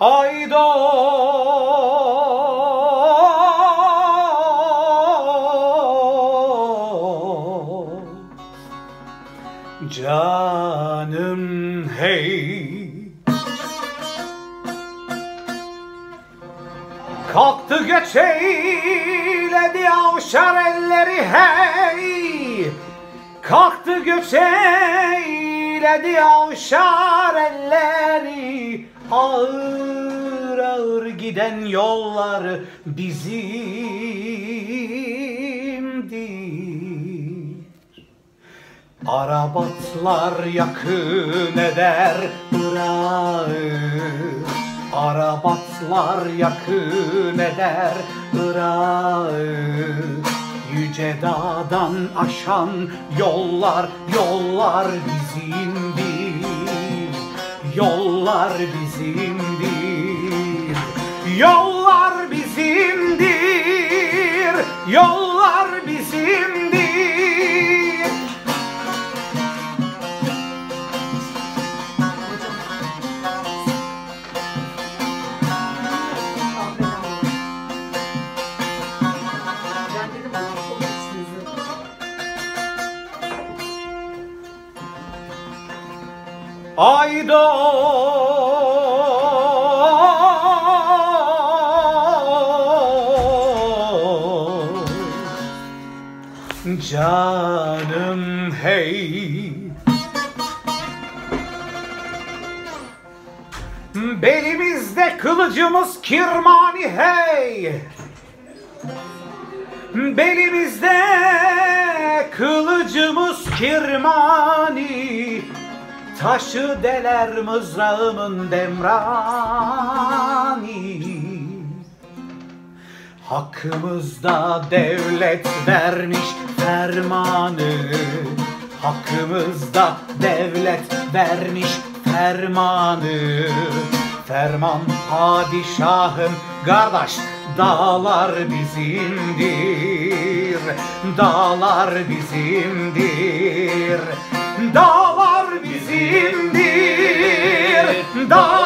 Aydo Canım hey. Kalktı göç eyledi avşar elleri hey. Kalktı göç eyledi avşar elleri Ağır ağır giden yollar bizimdir Arabatlar yakın eder Irak'ı Arabatlar yakın eder Irak'ı Yüce dağdan aşan yollar, yollar bizimdir Yollar bizimdir. Yollar bizimdir. Yollar Aydo Canım hey. Belimizde kılıcımız kirmani hey. Belimizde kılıcımız kirmani Taşı deler mızrağımın demrani. Hakkımızda devlet vermiş fermanı. Hakkımızda devlet vermiş fermanı. Ferman padişahım kardeş Dağlar bizimdir. Dağlar bizimdir. Dağlar bizimdir. Dağlar